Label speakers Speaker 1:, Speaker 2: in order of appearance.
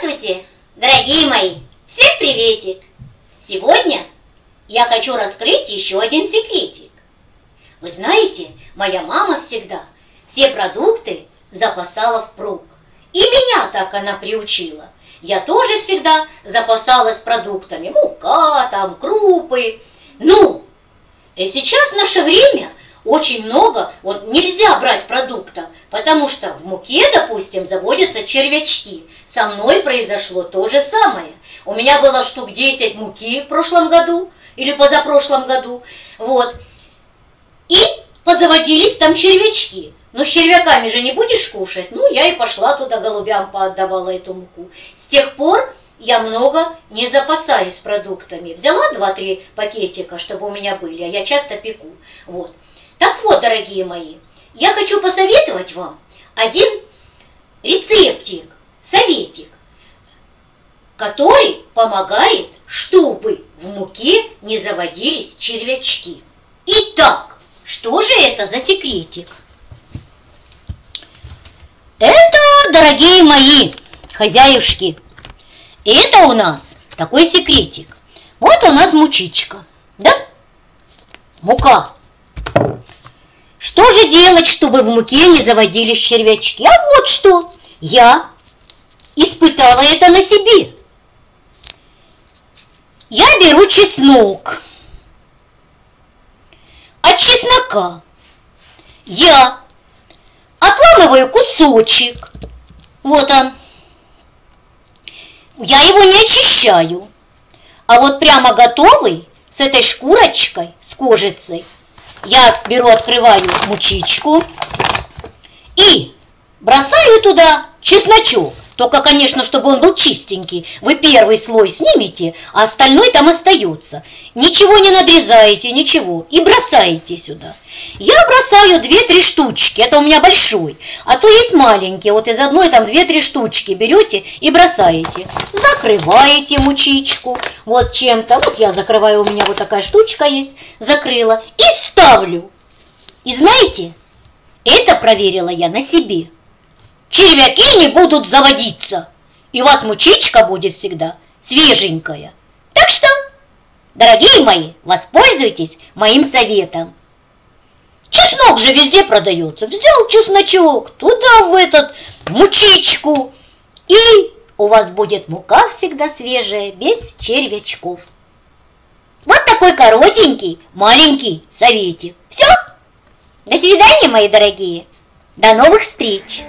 Speaker 1: Здравствуйте, дорогие мои! Всем приветик! Сегодня я хочу раскрыть еще один секретик. Вы знаете, моя мама всегда все продукты запасала впрок. И меня так она приучила. Я тоже всегда запасалась продуктами. Мука, там, крупы. Ну, и сейчас в наше время очень много, вот нельзя брать продуктов, потому что в муке, допустим, заводятся червячки. Со мной произошло то же самое. У меня было штук 10 муки в прошлом году или позапрошлом году. Вот. И позаводились там червячки. Но с червяками же не будешь кушать. Ну, я и пошла туда голубям поотдавала эту муку. С тех пор я много не запасаюсь продуктами. Взяла 2-3 пакетика, чтобы у меня были, а я часто пеку. Вот. Так вот, дорогие мои, я хочу посоветовать вам один рецептик, советик, который помогает, чтобы в муке не заводились червячки. Итак, что же это за секретик? Это, дорогие мои хозяюшки, это у нас такой секретик. Вот у нас мучичка, да? Мука. Что же делать, чтобы в муке не заводились червячки? А вот что, я испытала это на себе. Я беру чеснок. От чеснока я отламываю кусочек. Вот он. Я его не очищаю. А вот прямо готовый, с этой шкурочкой, с кожицей, я беру, открываю мучичку и бросаю туда чесночок. Только, конечно, чтобы он был чистенький. Вы первый слой снимете, а остальной там остается. Ничего не надрезаете, ничего. И бросаете сюда. Я бросаю 2-3 штучки. Это у меня большой. А то есть маленькие. Вот из одной там 2-3 штучки берете и бросаете. Закрываете мучичку. Вот чем-то. Вот я закрываю, у меня вот такая штучка есть. Закрыла. И ставлю. И знаете, это проверила я на себе червяки не будут заводиться, и у вас мучичка будет всегда свеженькая. Так что, дорогие мои, воспользуйтесь моим советом. Чеснок же везде продается. Взял чесночок, туда в этот мучичку, и у вас будет мука всегда свежая, без червячков. Вот такой коротенький, маленький советик. Все? До свидания, мои дорогие. До новых встреч!